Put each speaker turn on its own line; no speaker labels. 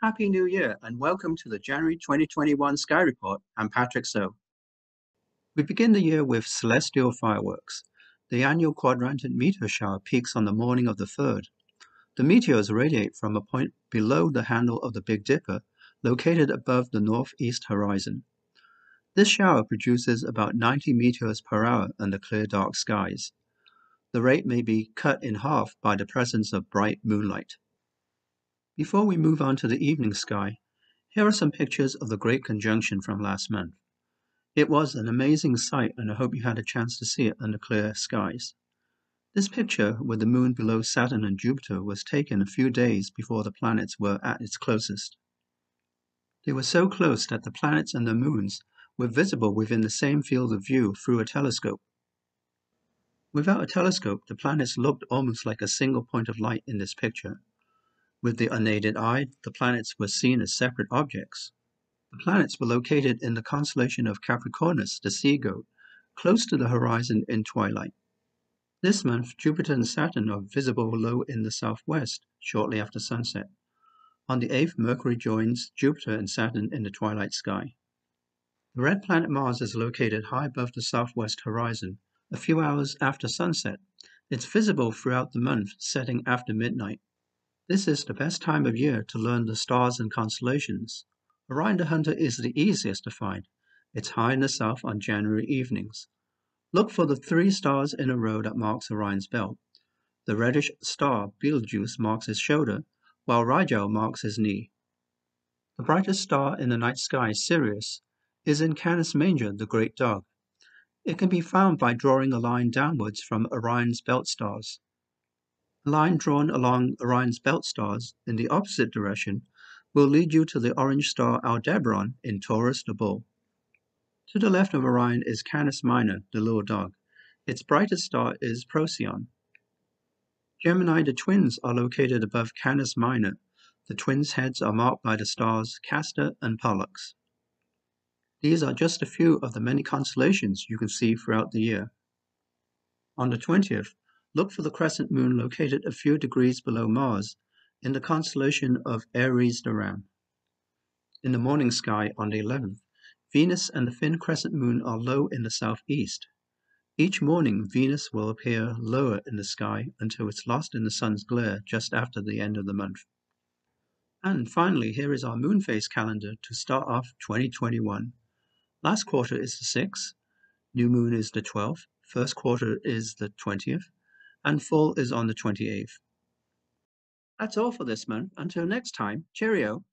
Happy New Year and welcome to the January 2021 Sky Report. I'm Patrick So. We begin the year with celestial fireworks. The annual Quadrantid meteor shower peaks on the morning of the 3rd. The meteors radiate from a point below the handle of the Big Dipper, located above the northeast horizon. This shower produces about 90 meteors per hour under clear dark skies. The rate may be cut in half by the presence of bright moonlight. Before we move on to the evening sky, here are some pictures of the Great Conjunction from last month. It was an amazing sight and I hope you had a chance to see it under clear skies. This picture with the moon below Saturn and Jupiter was taken a few days before the planets were at its closest. They were so close that the planets and the moons were visible within the same field of view through a telescope. Without a telescope, the planets looked almost like a single point of light in this picture, with the unaided eye, the planets were seen as separate objects. The planets were located in the constellation of Capricornus, the sea goat, close to the horizon in twilight. This month, Jupiter and Saturn are visible low in the southwest, shortly after sunset. On the 8th, Mercury joins Jupiter and Saturn in the twilight sky. The red planet Mars is located high above the southwest horizon, a few hours after sunset. It's visible throughout the month, setting after midnight. This is the best time of year to learn the stars and constellations. Orion the Hunter is the easiest to find. It's high in the south on January evenings. Look for the three stars in a row that marks Orion's belt. The reddish star Betelgeuse marks his shoulder, while Rigel marks his knee. The brightest star in the night sky, Sirius, is in Canis Major, the great dog. It can be found by drawing a line downwards from Orion's belt stars. Line drawn along Orion's belt stars in the opposite direction will lead you to the orange star Aldebaran in Taurus the Bull. To the left of Orion is Canis Minor, the little dog. Its brightest star is Procyon. Gemini the twins are located above Canis Minor. The twins' heads are marked by the stars Castor and Pollux. These are just a few of the many constellations you can see throughout the year. On the 20th, Look for the crescent moon located a few degrees below Mars in the constellation of Aries the Ram. In the morning sky on the 11th, Venus and the thin crescent moon are low in the southeast. Each morning, Venus will appear lower in the sky until it's lost in the sun's glare just after the end of the month. And finally, here is our moon phase calendar to start off 2021. Last quarter is the 6th, new moon is the 12th, first quarter is the 20th, and full is on the 28th. That's all for this month. Until next time, cheerio.